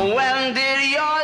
When did your